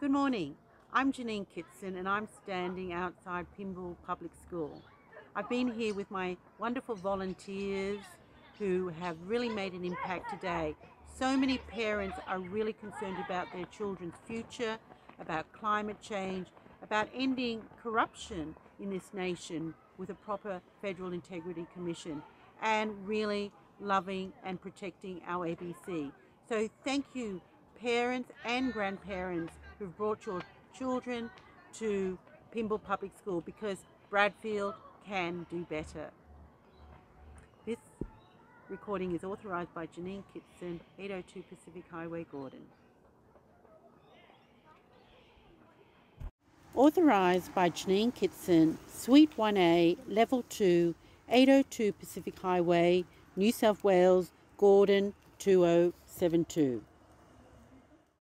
Good morning. I'm Janine Kitson and I'm standing outside Pymble Public School. I've been here with my wonderful volunteers who have really made an impact today. So many parents are really concerned about their children's future, about climate change, about ending corruption in this nation with a proper Federal Integrity Commission and really loving and protecting our ABC. So thank you parents and grandparents who've brought your children to Pymble Public School because Bradfield can do better. This recording is authorised by Janine Kitson, 802 Pacific Highway, Gordon. Authorised by Janine Kitson, Suite 1A, Level 2, 802 Pacific Highway, New South Wales, Gordon 2072.